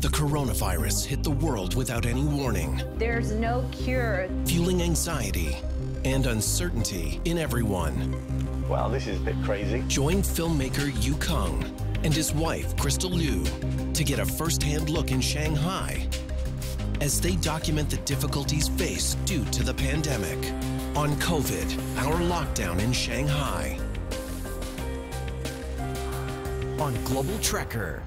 The coronavirus hit the world without any warning, There's no cure. fueling anxiety and uncertainty in everyone. Wow, this is a bit crazy. Join filmmaker Yu Kung and his wife, Crystal Liu, to get a first-hand look in Shanghai as they document the difficulties faced due to the pandemic. On COVID, our lockdown in Shanghai. On Global Trekker.